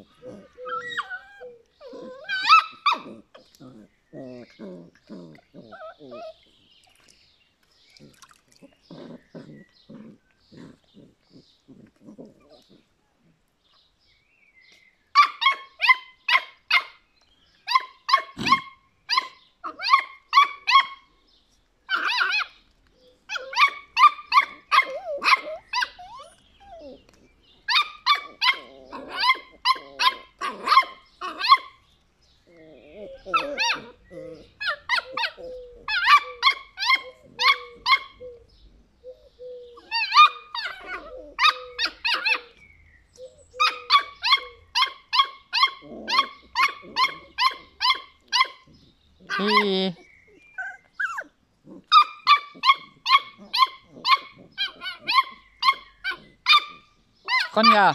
Mm-hmm. Hi. Con nhà